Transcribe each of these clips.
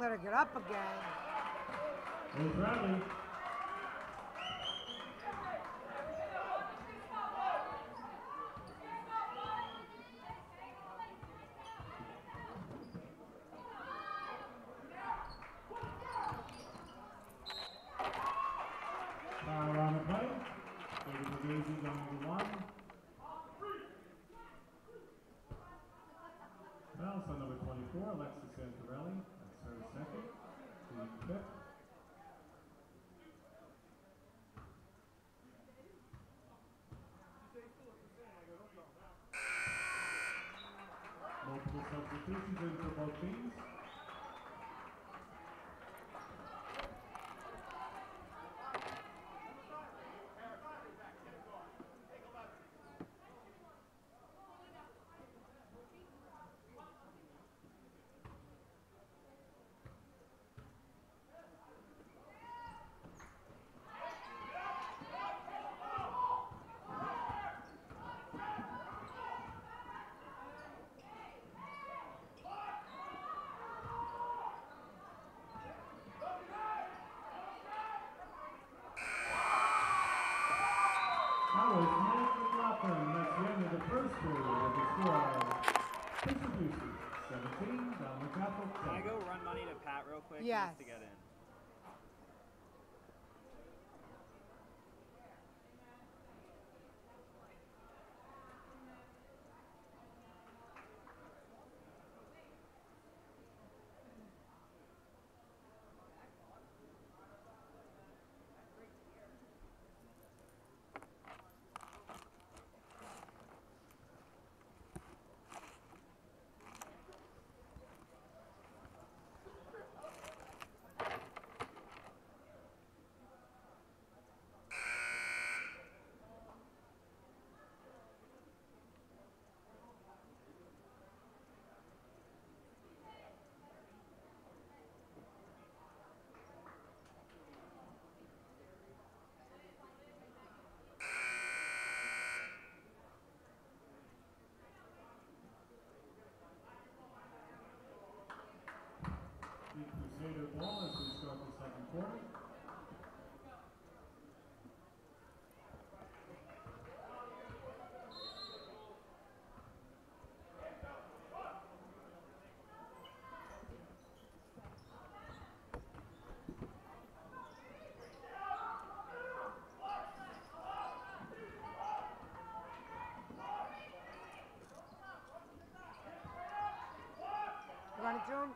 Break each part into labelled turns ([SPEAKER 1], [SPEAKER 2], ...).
[SPEAKER 1] let her get up again.
[SPEAKER 2] Can I go run money to Pat real quick?
[SPEAKER 1] Yes.
[SPEAKER 2] 있고
[SPEAKER 1] 좀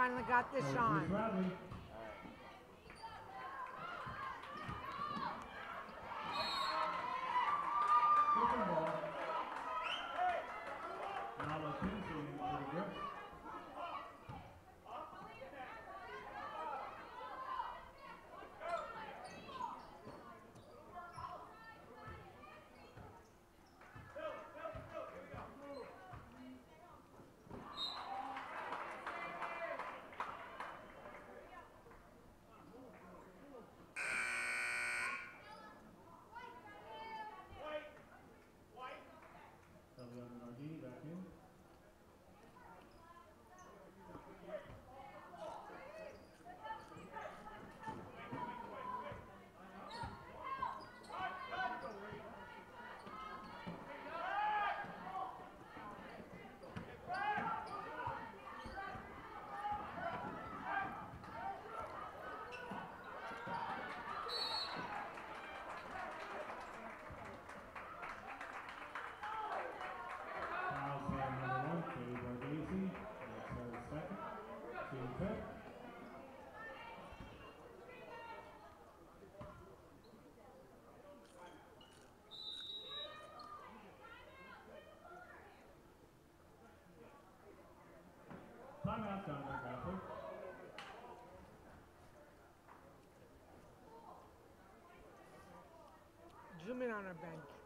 [SPEAKER 1] finally got this on.
[SPEAKER 3] zoom in on
[SPEAKER 1] our bank.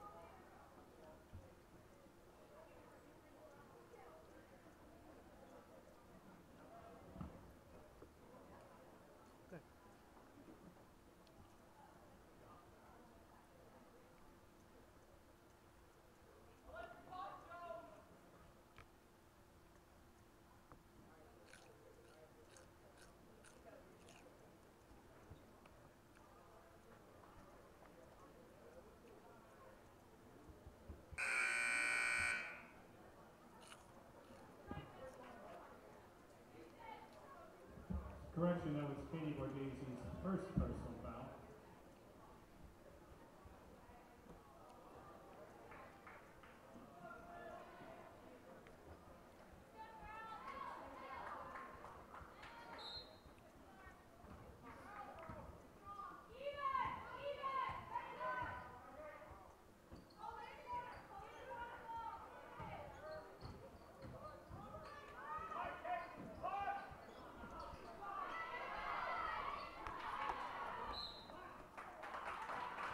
[SPEAKER 1] impression that was painted by first person.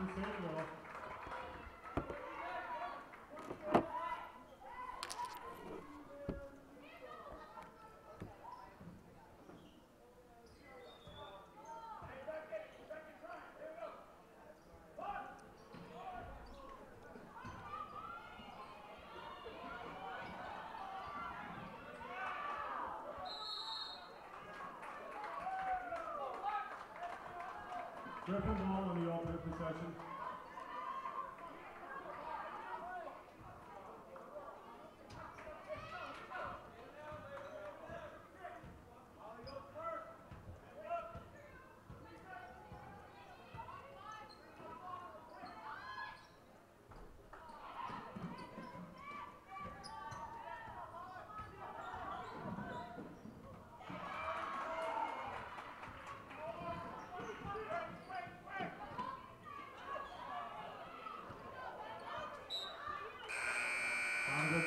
[SPEAKER 1] Two save. Griffin ball on the alternate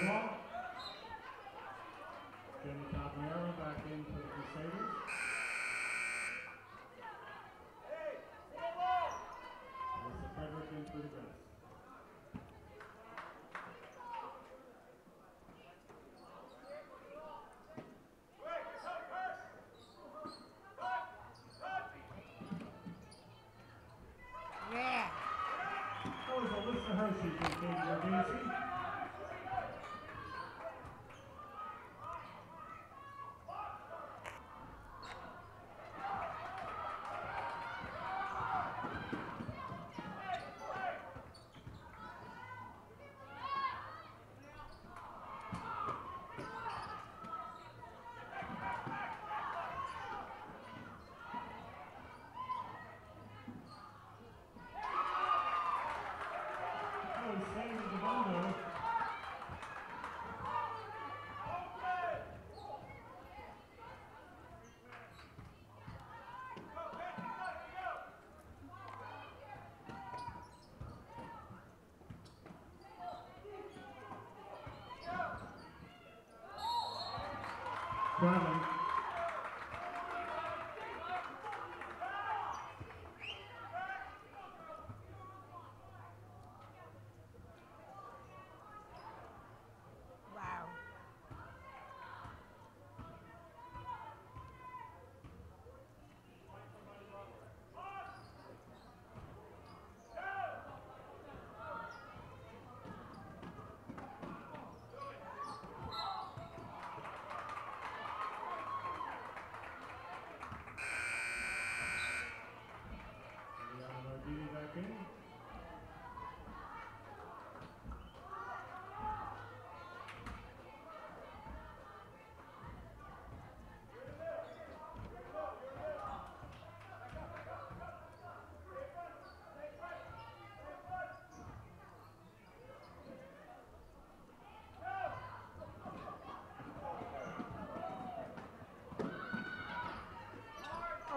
[SPEAKER 1] the. Jenny Caballero back in for the Crusaders. Melissa Frederick in for the Reds.
[SPEAKER 3] Yeah.
[SPEAKER 1] That was Alyssa Hershey from Katie Borghesi. Bradley.
[SPEAKER 3] Wow.
[SPEAKER 1] Juliana Nardini back in.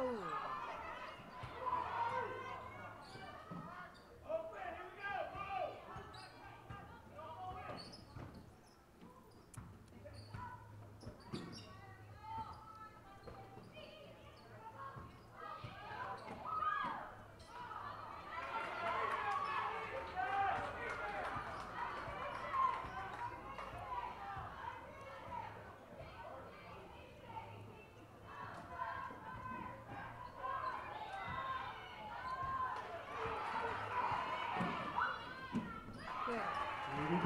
[SPEAKER 3] Oh. Yeah.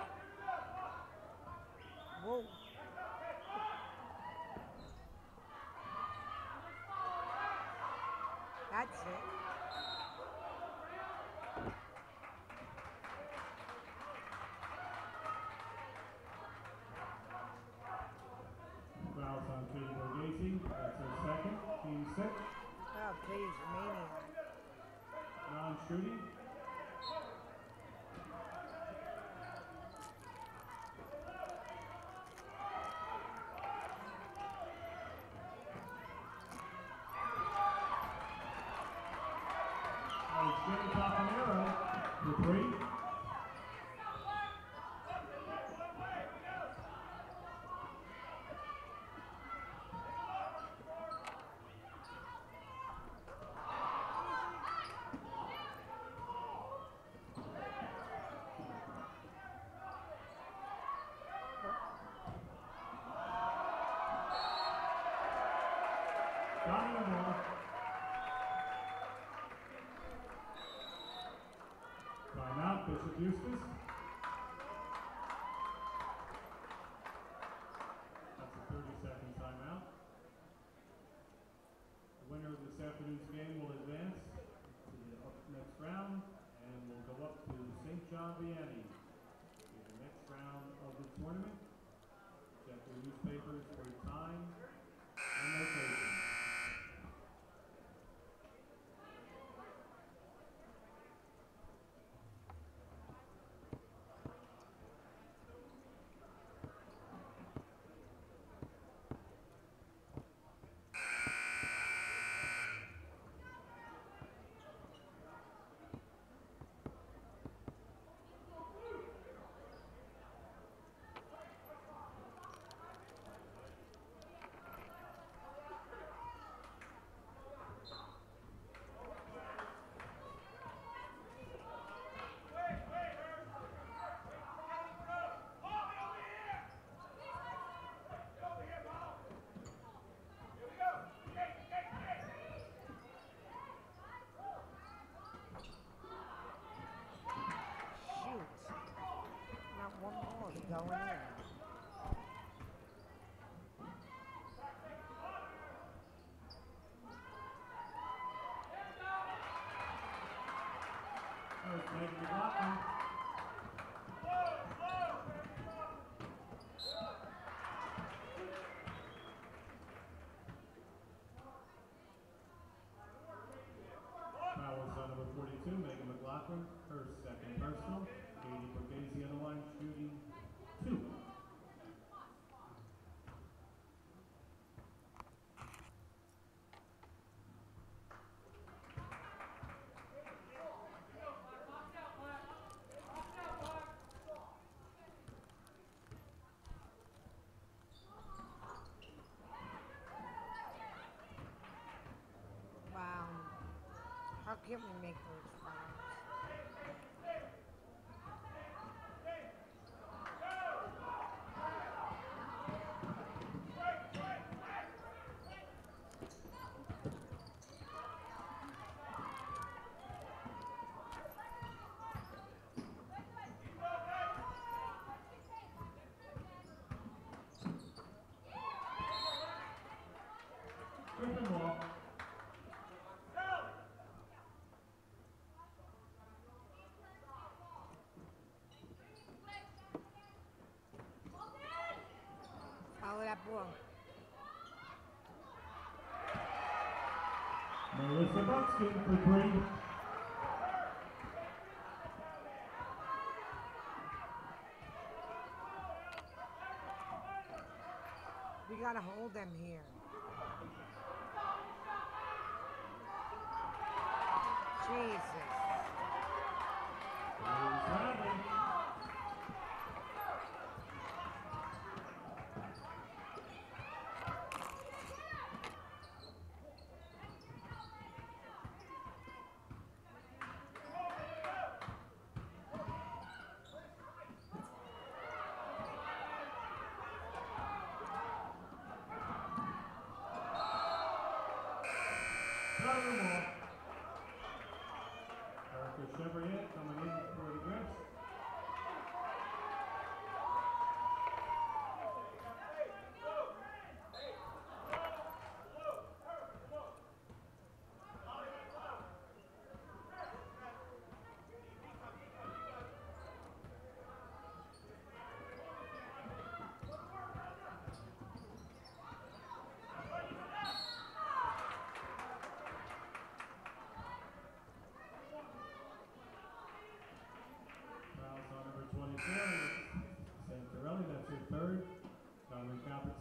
[SPEAKER 3] That's it.
[SPEAKER 1] Fouls on Katie Borghese. That's her second. Team six.
[SPEAKER 3] Oh, Katie's a maniac.
[SPEAKER 1] Non-shooting. Alex Timeout, Eustace. That's a thirty-second timeout. The winner of this afternoon's game will advance to the next round and will go up to St. John Vianney in the next round of the tournament. Check your newspapers for time and location.
[SPEAKER 3] Shoot. Not one more is going in.
[SPEAKER 1] On number forty-two, Megan McLaughlin, her second personal. Katie Borghese on the line, shooting two.
[SPEAKER 3] Wow. How can we make those fouls?
[SPEAKER 1] Griffin Wall.
[SPEAKER 3] Follow.
[SPEAKER 1] Melissa Buxton for three.
[SPEAKER 3] We gotta hold them here.
[SPEAKER 1] Tyler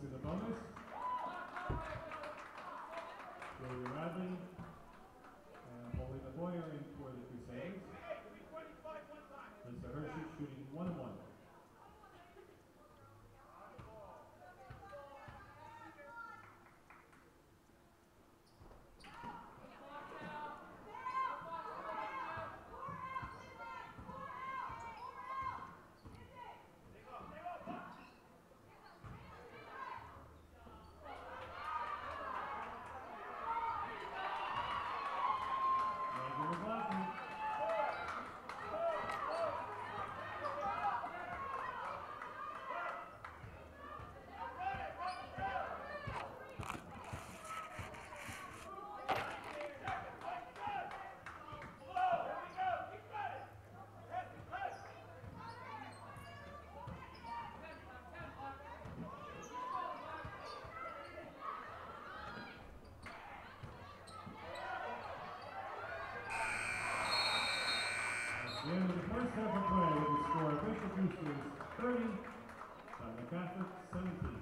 [SPEAKER 1] to the bonus. Gloria Radley. The end of the first half of play with the score of Bishop Eustace 30, Simon Catholic 17.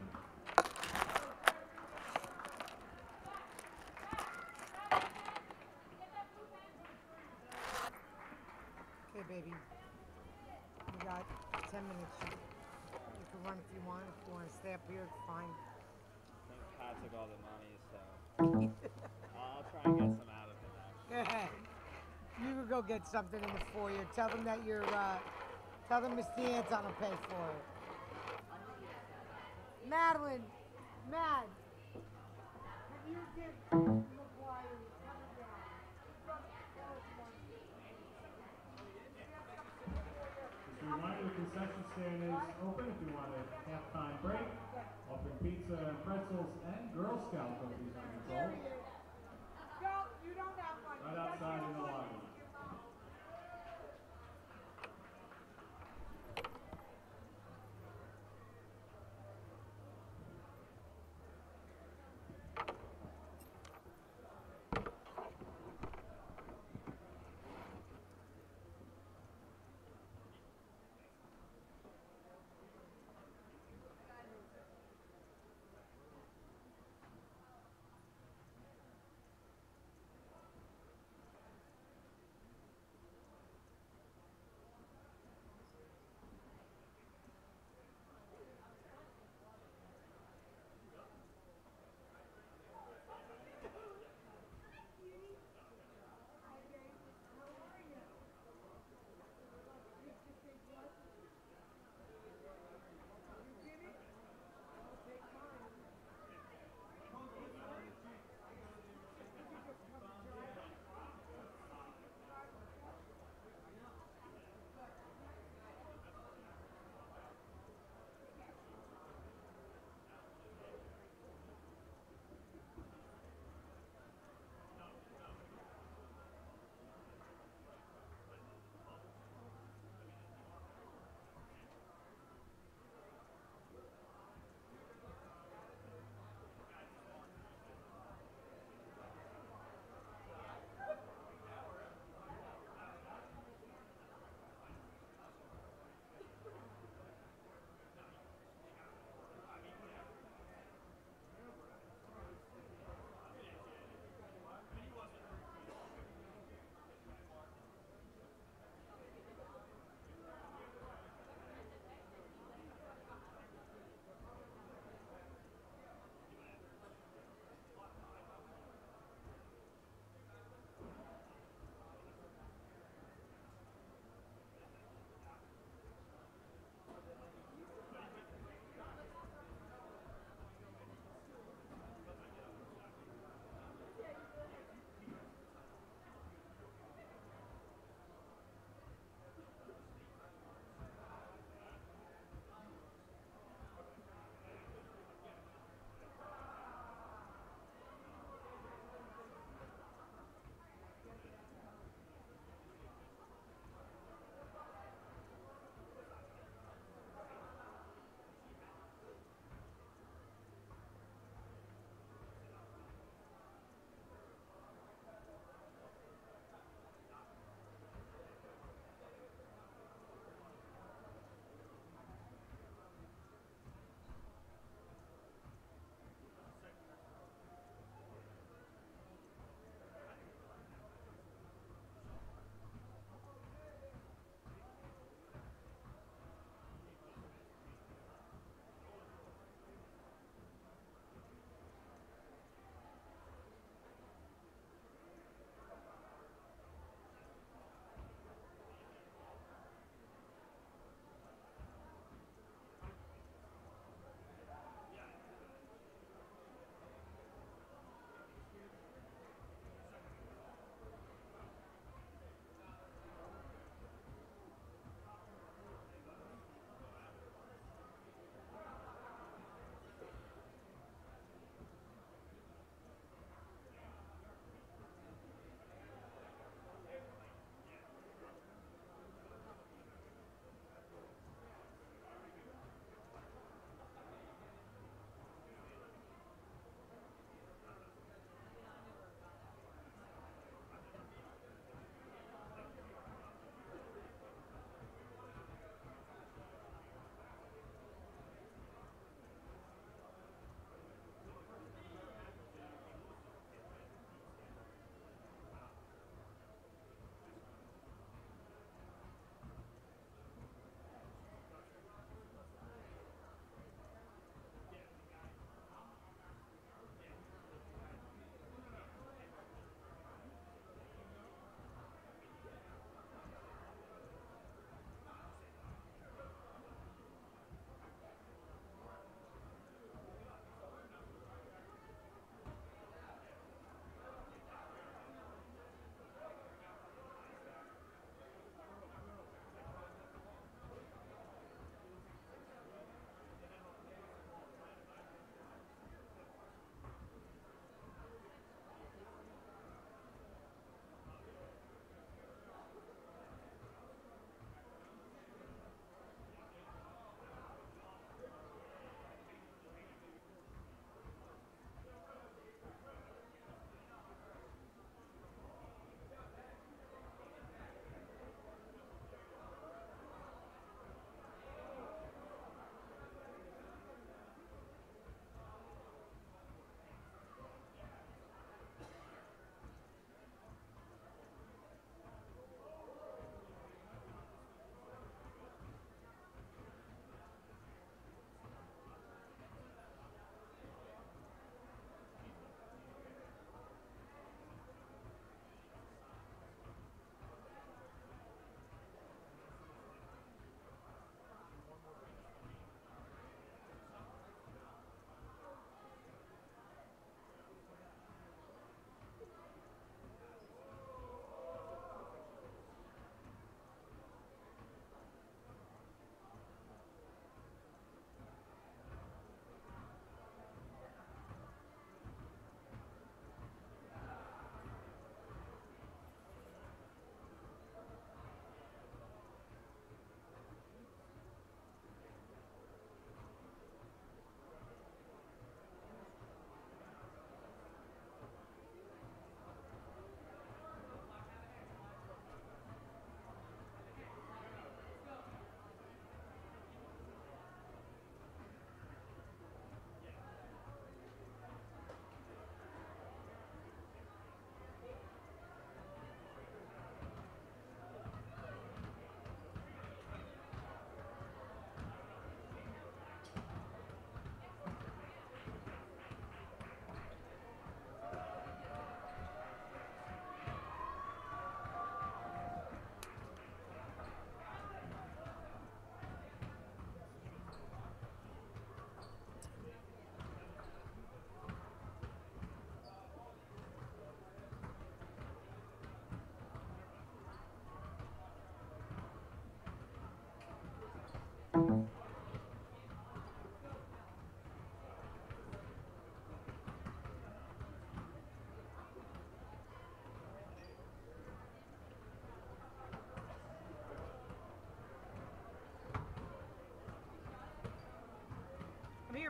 [SPEAKER 3] Okay, baby. You got 10 minutes. You, you can run if you want. If you want to stay up here, it's fine.
[SPEAKER 2] I think Pat took all the money, so I'll try and get some out of him. Actually.
[SPEAKER 3] You can go get something in the foyer. Tell them that you're, uh, tell them Mr. Anton will pay for it. Madeline, Mad. Have you give McGuire coming down?
[SPEAKER 1] Just a reminder, the concession stand is open if you want a halftime break. Offering pizza and pretzels and Girl Scout cookies on
[SPEAKER 3] There
[SPEAKER 1] control.
[SPEAKER 3] he is. Go, you don't have one.
[SPEAKER 1] Right outside in the lobby.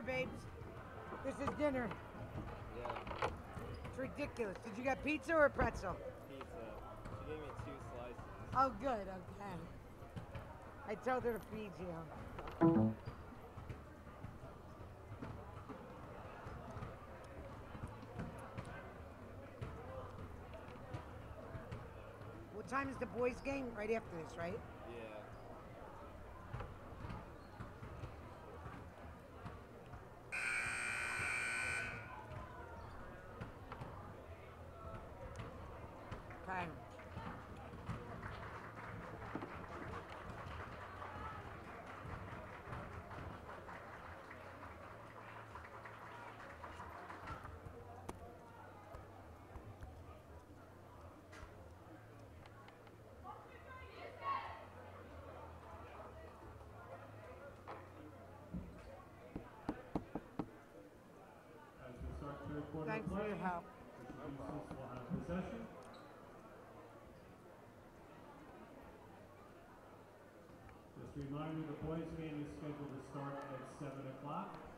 [SPEAKER 3] Babes. This is dinner.
[SPEAKER 2] Yeah,
[SPEAKER 3] It's ridiculous. Did you get pizza or pretzel?
[SPEAKER 2] pizza. She gave me two slices.
[SPEAKER 3] Oh, good. Okay. I told her to feed you. What time is the boys' game? Right after this, right?
[SPEAKER 2] Yeah.
[SPEAKER 3] Okay.
[SPEAKER 1] As we start third quarter
[SPEAKER 3] Thanks for
[SPEAKER 1] play,
[SPEAKER 3] your help.
[SPEAKER 1] the Crusaders will have possession. Just a reminder, the boys' game is scheduled to start at seven o'clock.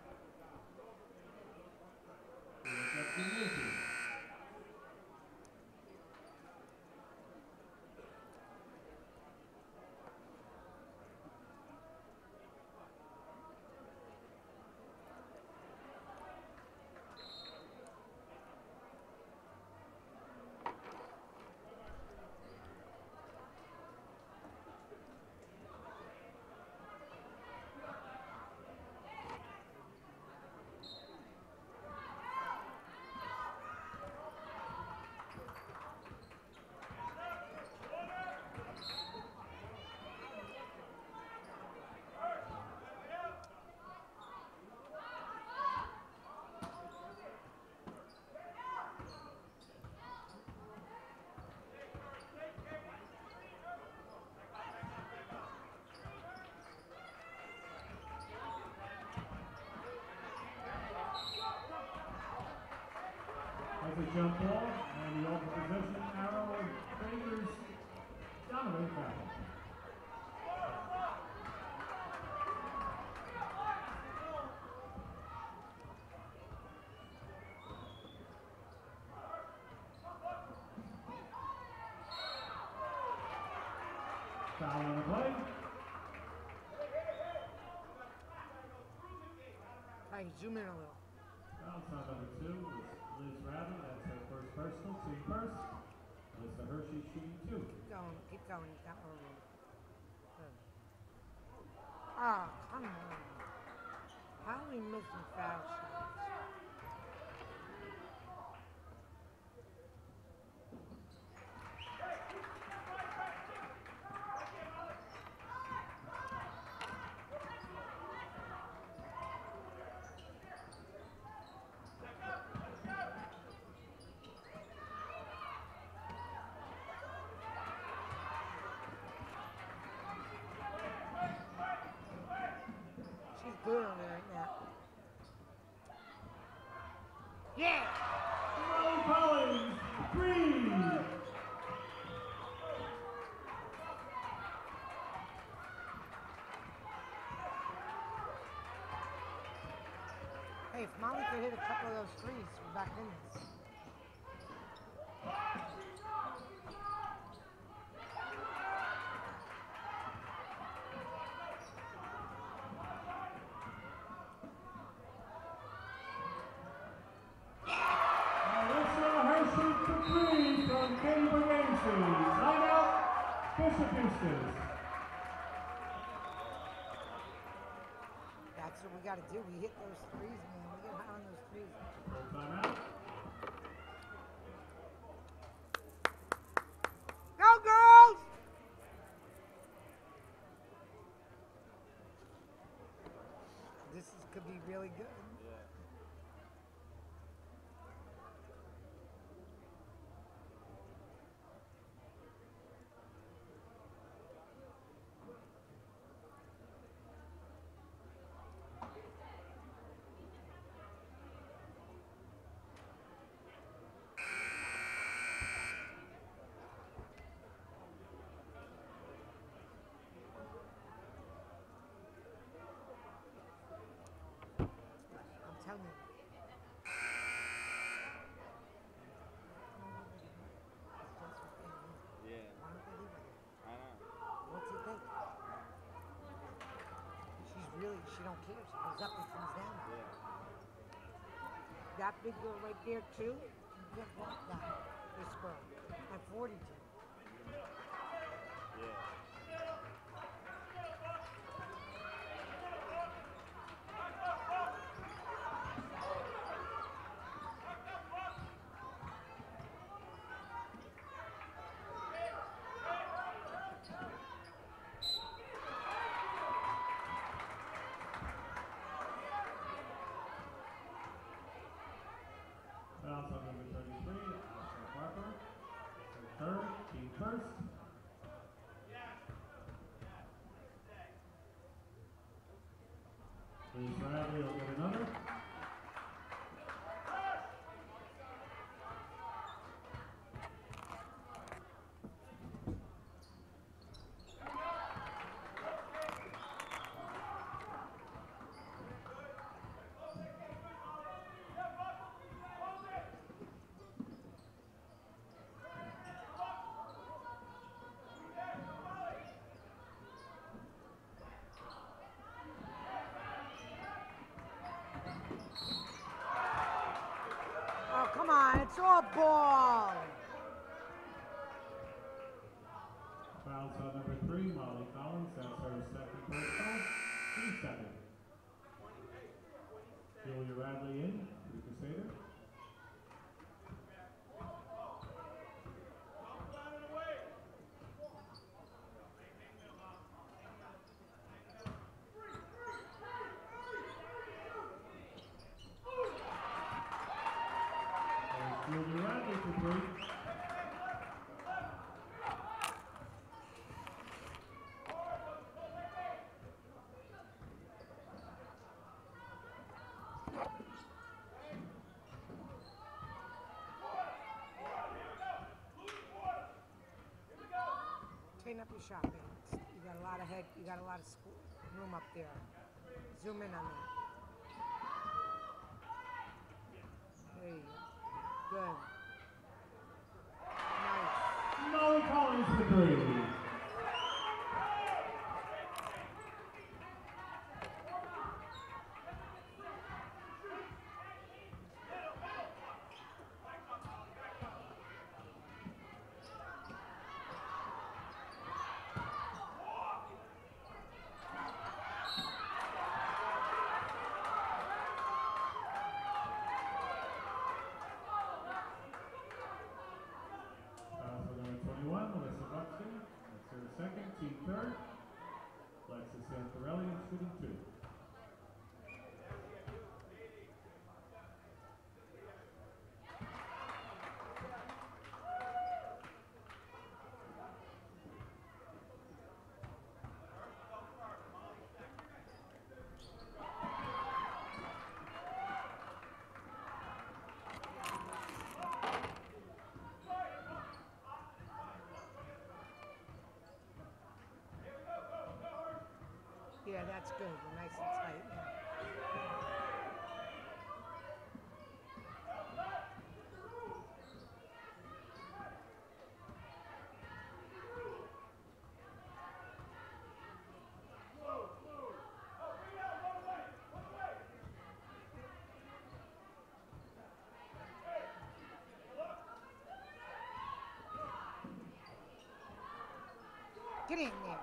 [SPEAKER 1] As a jump ball, and the open possession arrow favors Donovan Farrell. Foul on the play.
[SPEAKER 3] Hey, zoom in a little.
[SPEAKER 1] Foul number two is Liz Rabbit. That's her first personal, team first. Hershey shooting two.
[SPEAKER 3] Keep going. Keep going. He's got more room. Good. Oh, come on. How are we missing foul shots? She's good on right now. Yeah!
[SPEAKER 1] Collins, three.
[SPEAKER 3] Hey, if Molly could hit a couple of those threes, we're back in this.
[SPEAKER 1] Alyssa Hershey for three from Katie Bergency. Line out,
[SPEAKER 3] That's what we gotta do. We hit those threes, man. We get high on those threes. Go, girls! This is, could be really good. She don't care. She goes up and comes down.
[SPEAKER 2] Yeah.
[SPEAKER 3] That big girl right there too. You can't block that. This girl at 42.
[SPEAKER 2] Yeah.
[SPEAKER 1] Fouls on number 33, Ashley Harper. Her third, team first. Bruce Riley will get another.
[SPEAKER 3] Oh, come on. It's all ball.
[SPEAKER 1] Fouls on number three, Molly Collins. That's her second personal. Team second. Julia Radley in for the Crusader. There's Julia Radley for three.
[SPEAKER 3] Up your. It's- You got a lot of head. You got a lot of school, room up there. Zoom in on that. There you go. Good. Nice.
[SPEAKER 1] Molly Collins three. Foul for number 21, Melissa Buxton. That's her second, team third. Alexis Santorelli shooting two.
[SPEAKER 3] Yeah, that's good. You're nice and tight. Get in there.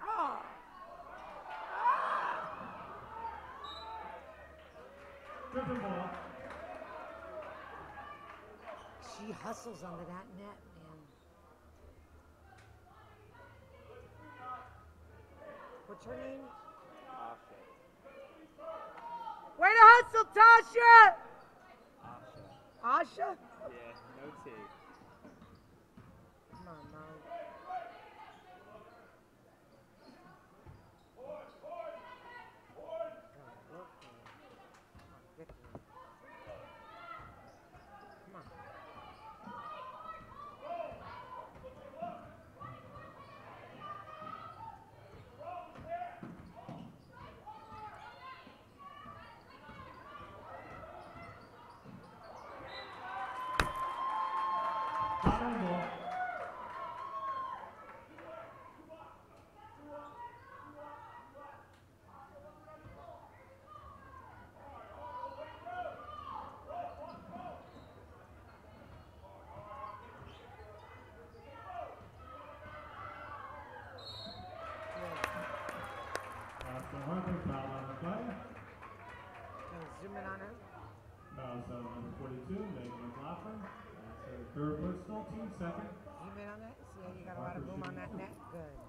[SPEAKER 3] Oh.
[SPEAKER 1] Driven ball.
[SPEAKER 3] She hustles under that net, man. What's her name?
[SPEAKER 2] Shit.
[SPEAKER 3] Way to hustle, Tasha!
[SPEAKER 2] Asha.
[SPEAKER 3] Asha?
[SPEAKER 2] Yeah, no T.
[SPEAKER 1] Third place, 13 second.
[SPEAKER 3] You been on that? See, you got a lot of boom on that net. Good.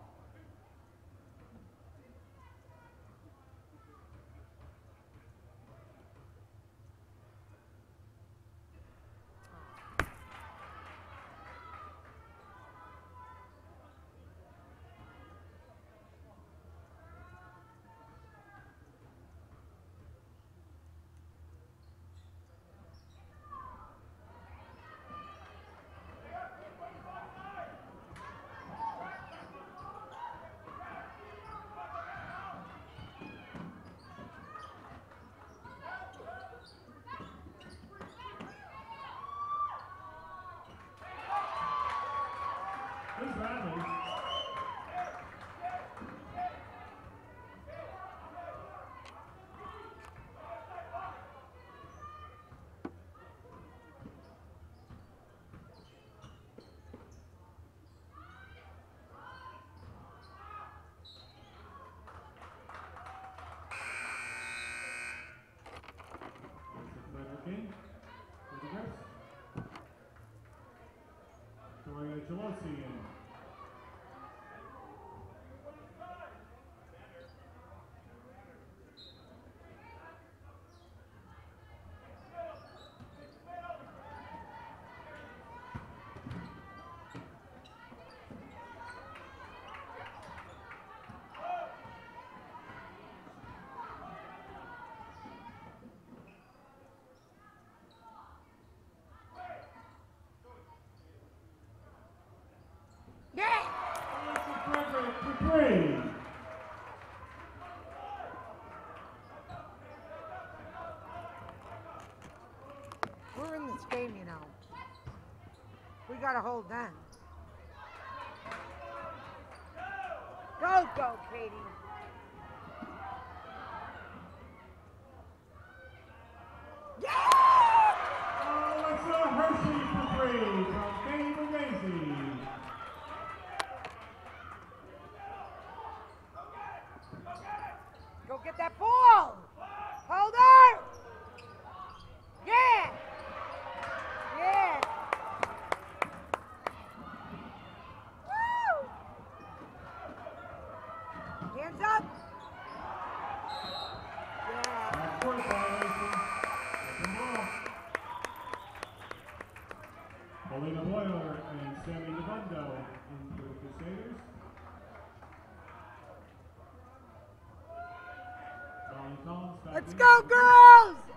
[SPEAKER 3] We're in this game, you know. We gotta hold on. Go, go, Katie. go, girls!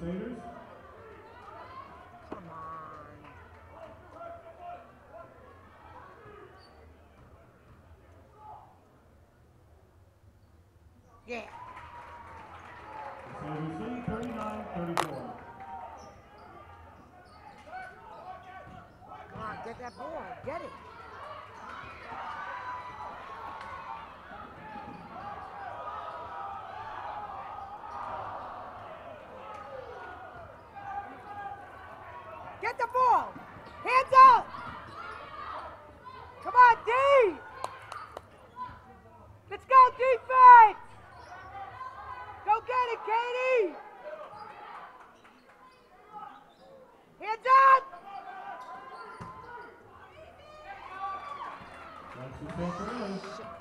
[SPEAKER 1] Crusaders.
[SPEAKER 3] Come on. Yeah.
[SPEAKER 1] 39-34.
[SPEAKER 3] Come on, get that ball. Get it. Oh,
[SPEAKER 1] shit.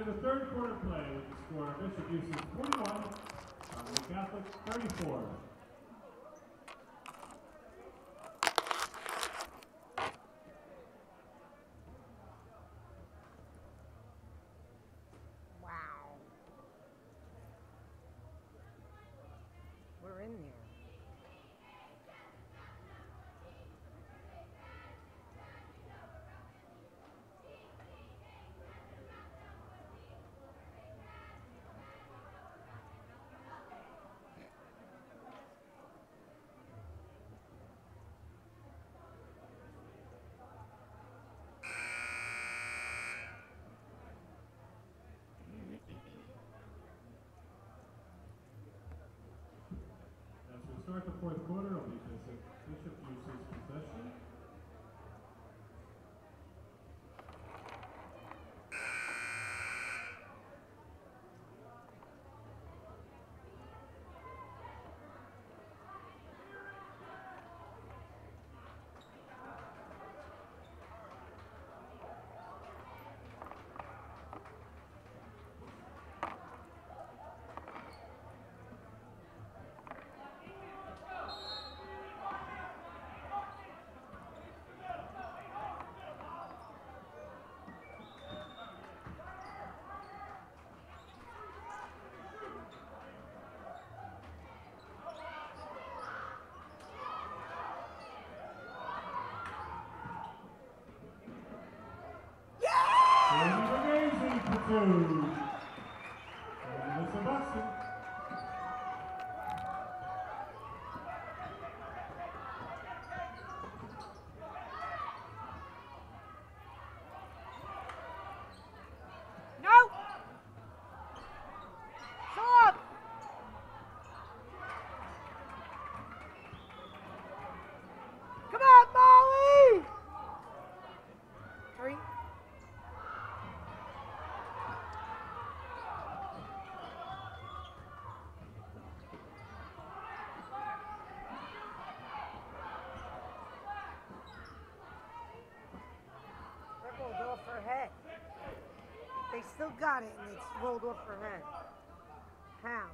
[SPEAKER 1] The of the third quarter play with the score of Bishop Eustace 41, Donovan Catholic 34.
[SPEAKER 3] Wow. We're in there.
[SPEAKER 1] As we start the fourth quarter, it'll be Bishop Eustace possession. Borghese for two. Melissa Buxton.
[SPEAKER 3] No! Stop! Come on, Molly! Three. That rolled off her head. They still got it and it's rolled off her head. How?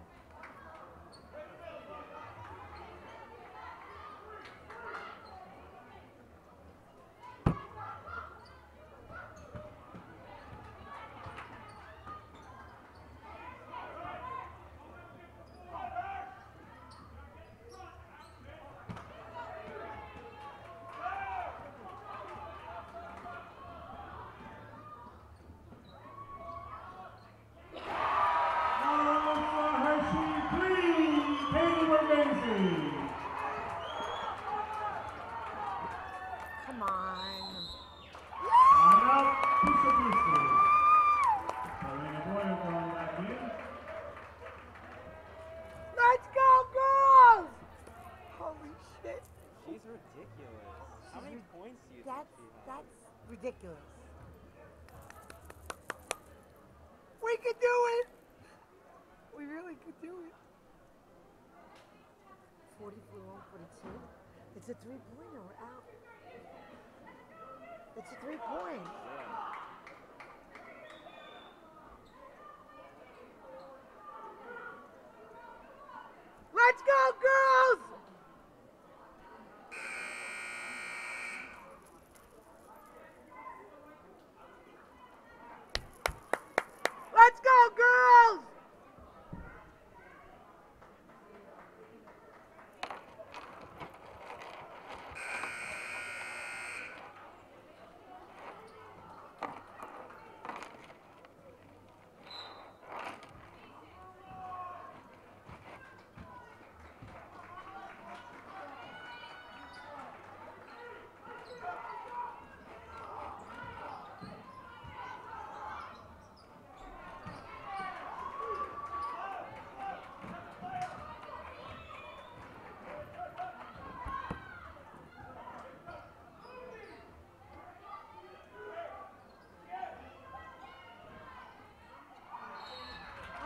[SPEAKER 1] Melissa Hershey, three. Katie Borghese.
[SPEAKER 3] Come on.
[SPEAKER 1] Timeout, Bishop Eustace. Elena Boyle going back in.
[SPEAKER 3] Let's go, girls! Holy shit.
[SPEAKER 2] She's ridiculous. How many points do you
[SPEAKER 3] That's
[SPEAKER 2] think she has?
[SPEAKER 3] that's ridiculous. We could do it. We really could do it. 44 42. It's a three pointer. Out. It's a three point.
[SPEAKER 2] Yeah.
[SPEAKER 3] Let's go, girls! Let's go, girls!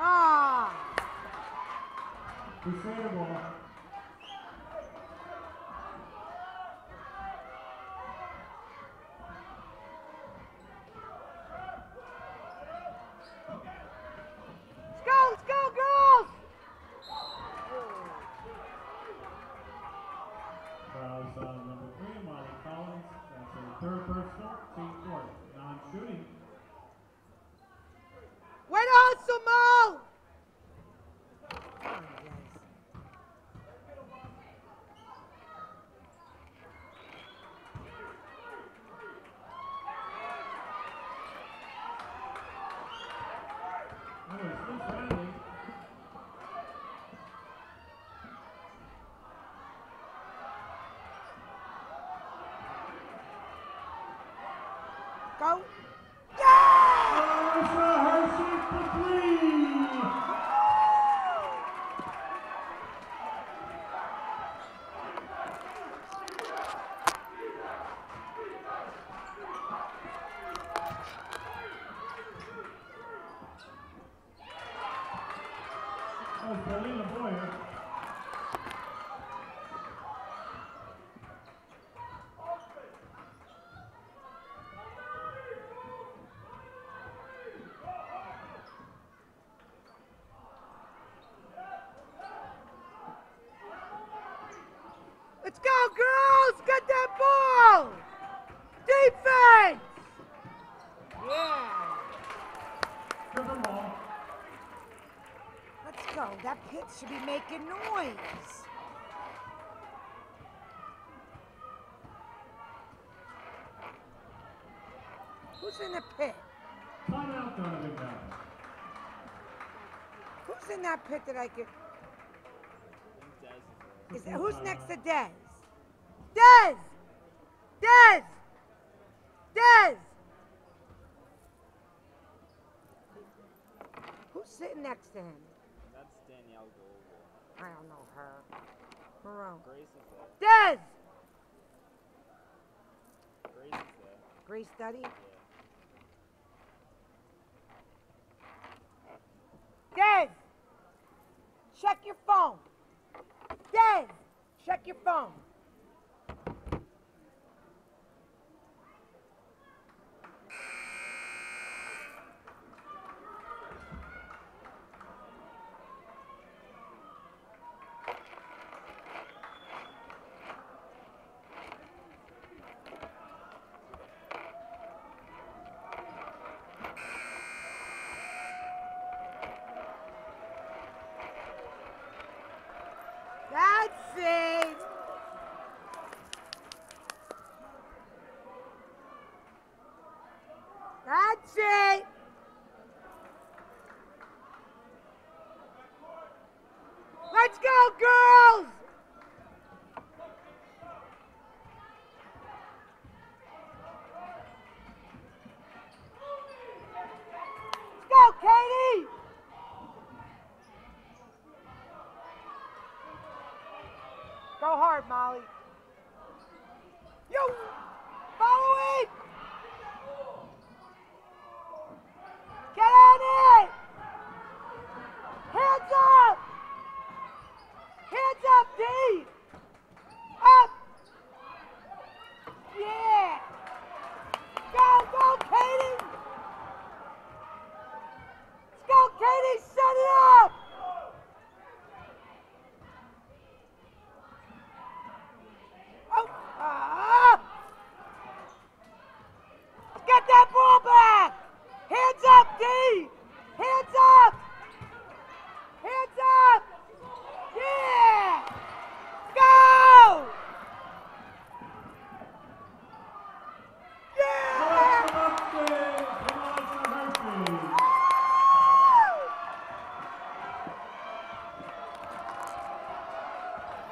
[SPEAKER 3] Ah!
[SPEAKER 1] Crusader
[SPEAKER 3] go. Yeah!
[SPEAKER 1] Alyssa Hershey for three. Oh, Paulina Boyer.
[SPEAKER 3] Let's go, girls! Get that ball! Defense! Yeah. Let's go. That pit should be making noise. Who's in the pit?
[SPEAKER 1] Timeout, Donovan
[SPEAKER 3] Who's in that pit that I could?
[SPEAKER 2] Is
[SPEAKER 3] Is who's next to? Dez! Dez! Dez! Who's sitting next to him?
[SPEAKER 2] That's Danielle.
[SPEAKER 3] I don't know her. Marone.
[SPEAKER 2] Grace is there.
[SPEAKER 3] Dez!
[SPEAKER 2] Grace is there.
[SPEAKER 3] Grace Study?
[SPEAKER 2] Yeah.
[SPEAKER 3] Dez! Check your phone. Dez! Check your phone. It. That's it. Let's go, girls! Let's go, Katie! Go hard, Molly. You follow it. Get on it. Hands up. Hands up, D. Up. Yeah. Go, go, Katie. Let's go, Katie. Set it up. Oh, ah! Get that ball back! Hands up, D! Hands up! Hands up! Yeah! Go! Yeah!
[SPEAKER 1] Collection update from Alyssa Hershey.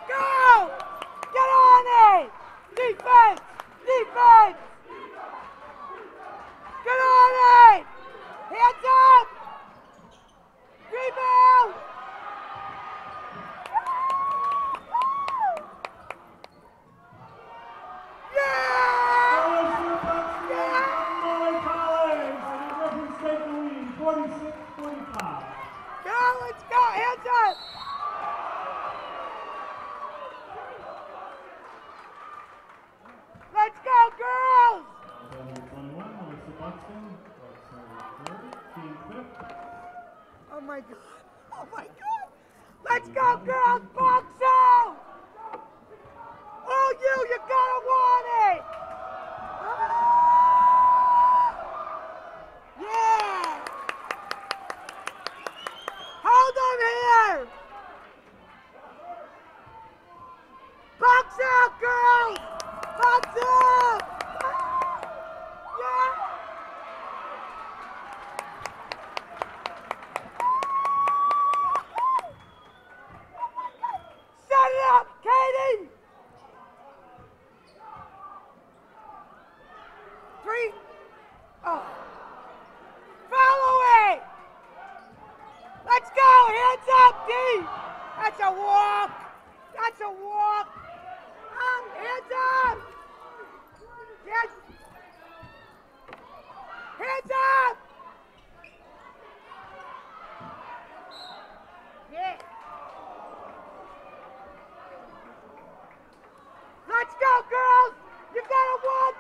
[SPEAKER 3] Go! Get on it! Defense! Defense! Get on it! Hands up! Rebound! Yeah!
[SPEAKER 1] Alyssa Buxton from Molly Collins. And the Griffins take the lead, 46-45.
[SPEAKER 3] Go, let's go! Hands up! Let's go, girls!
[SPEAKER 1] Number 21, Melissa Buxton. Buxton third, team fifth.
[SPEAKER 3] Oh my god! Oh my god! Let's go, girls!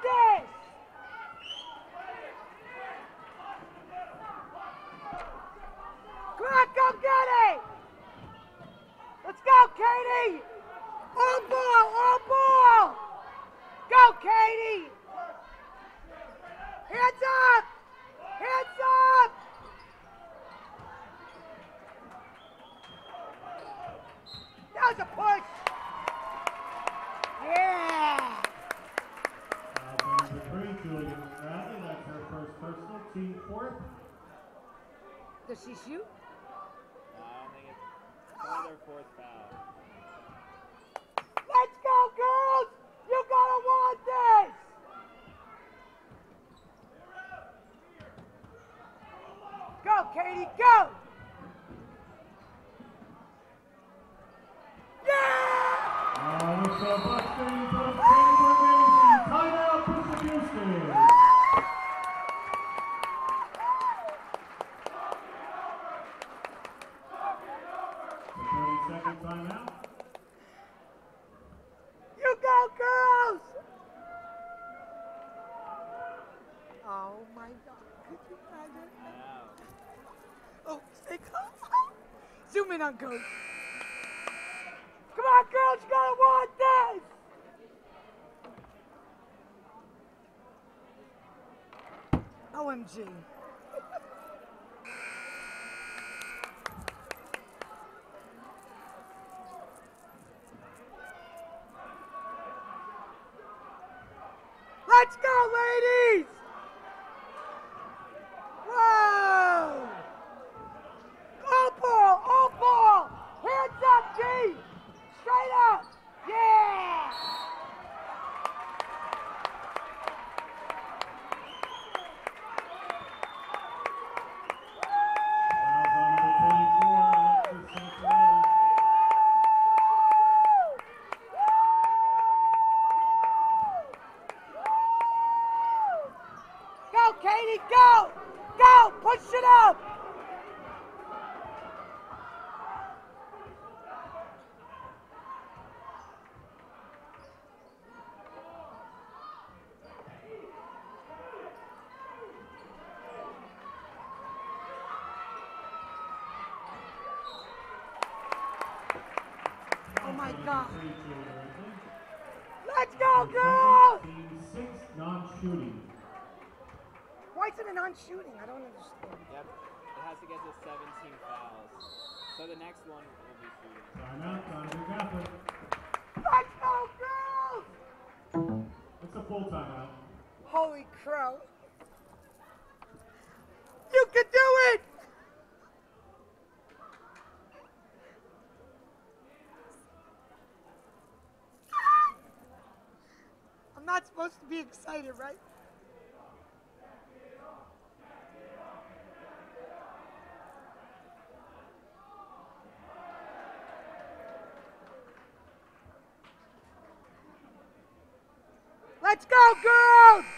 [SPEAKER 3] this! Katie, go!
[SPEAKER 1] on,
[SPEAKER 3] coach. Come on, girls, you gotta want this! OMG.
[SPEAKER 1] shooting.
[SPEAKER 3] Why is it a non-shooting? I don't understand.
[SPEAKER 2] Yep, it has to get to 17 fouls. So the next one will be shooting.
[SPEAKER 1] Time out, time to got them.
[SPEAKER 3] Let's go, girls!
[SPEAKER 1] It's a full timeout.
[SPEAKER 3] Holy crow. excited, right? Let's go, girls!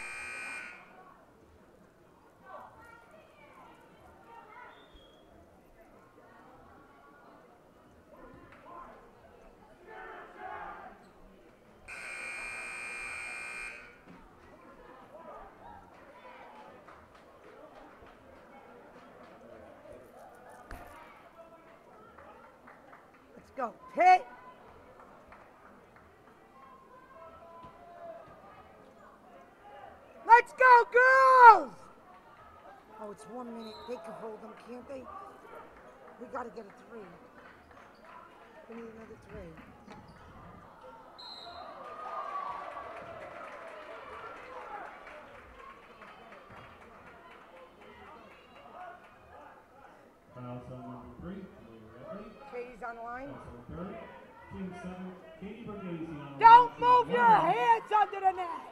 [SPEAKER 3] It's one minute. They can hold them, can't they? We got to get a three. We need another three. Katie's on. Don't move your hands under the net.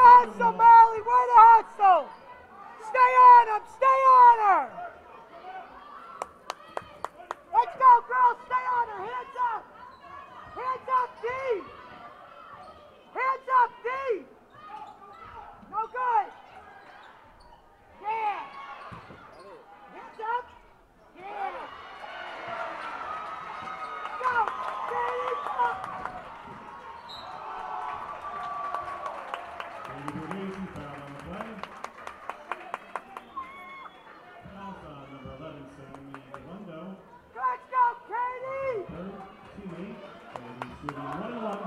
[SPEAKER 3] Way to hustle, Marley. Way to hustle. Stay on him. Stay on her. Let's go, girls. Stay on her. Hands up. Hands up, D. Hands up, D. No good. Yeah. Hands up. Yeah. Go. Katie, go.
[SPEAKER 1] Katie Borghese, foul on the play. Fouls on number 11, Sammy Lundo.
[SPEAKER 3] Let's go, Katie.
[SPEAKER 1] Third teammate, and he's shooting one and one.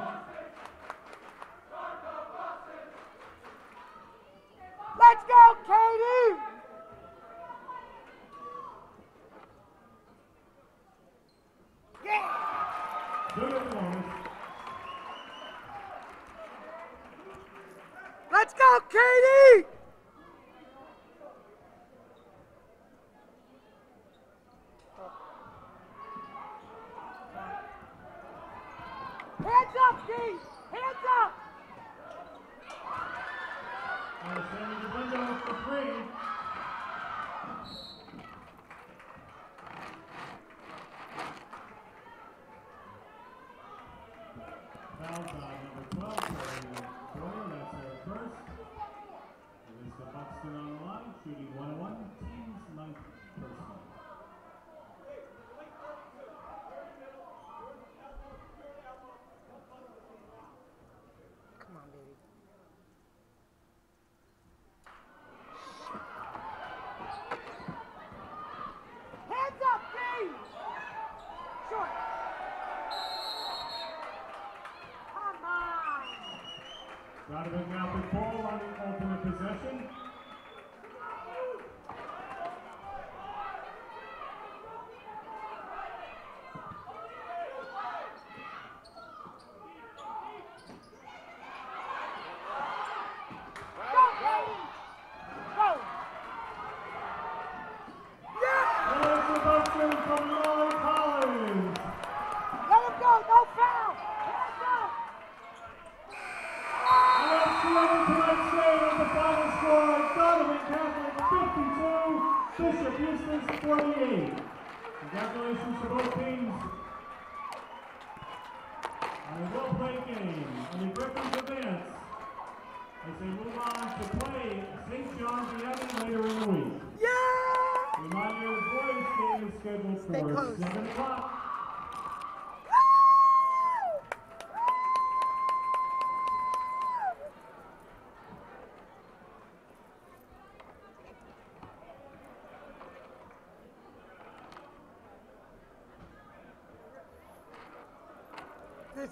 [SPEAKER 3] Let's go, Katie. Yeah.
[SPEAKER 1] Two at the moment.
[SPEAKER 3] Let's go, Katie.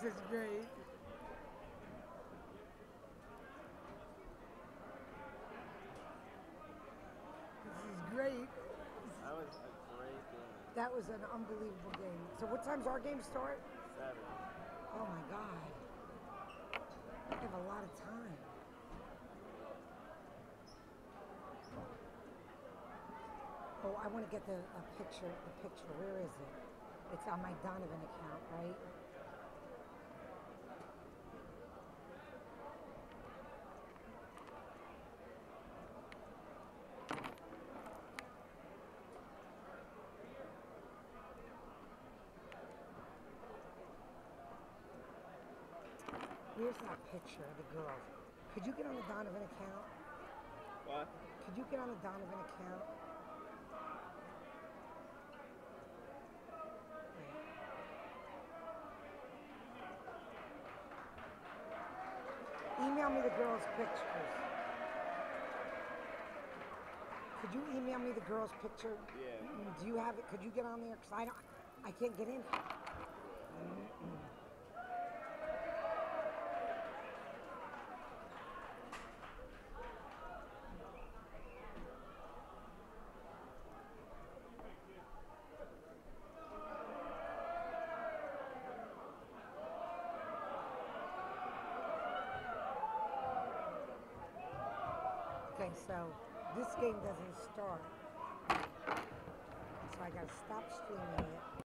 [SPEAKER 3] This is great. This is great.
[SPEAKER 2] That was a great game.
[SPEAKER 3] That was an unbelievable game. So what time's our game start?
[SPEAKER 2] Seven.
[SPEAKER 3] Oh my god. We have a lot of time. Oh, I want to get the a picture. The picture. Where is it? It's on my Donovan account, right? Where's that picture of the girls? Could you get on the Donovan account?
[SPEAKER 2] What?
[SPEAKER 3] Could you get on the Donovan account? Email me the girls' pictures. Could you email me the girls' picture?
[SPEAKER 2] Yeah.
[SPEAKER 3] Do you have it? Could you get on there? Cause I don't, I can't get in. Okay, so this game doesn't start. So I gotta stop streaming it.